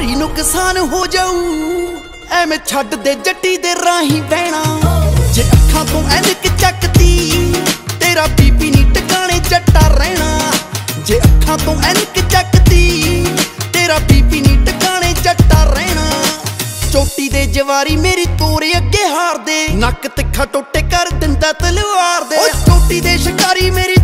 ਭਾਰੀ ਨੁਕਸਾਨ ਹੋ ਜਾਊ। ਐਵੇਂ ਛੱਡ ਦੇ ਜੱਟੀ ਦੇ ਰਾਹੀਂ ਬਹਿਣਾ। ਜੇ ਅੱਖਾਂ ਤੋਂ ਐਨਕ ਚੱਕਤੀ, ਤੇਰਾ ਬੀਬੀ ਨਹੀਂ ਟਿਕਾਣੇ ਜੱਟਾ ਰਹਿਣਾ। ਜੇ ਅੱਖਾਂ ਤੋਂ ਐਨਕ ਚੱਕਦੀ ਤੇਰਾ ਬੀਬੀ ਨਹੀਂ ਟਿਕਾਣੇ ਜੱਟਾ ਰਹਿਣਾ। ਚੋਟੀ ਦੇ ਜਵਾਰੀ ਮੇਰੀ ਤੋਰੇ ਅੱਗੇ ਹਾਰ ਦੇ ਨੱਕ ਤਿੱਖਾ ਟੁੱਟੇ ਕਰ ਦਿੰਦਾ ਤਲਵਾਰ ਦੇ। ਚੋਟੀ ਦੇ ਸ਼ਿਕਾਰੀ ਮੇਰੀ